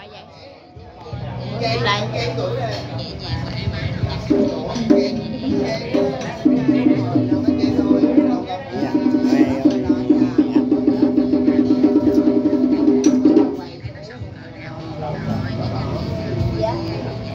hoài vậy đây nhẹ nhàng tuổi?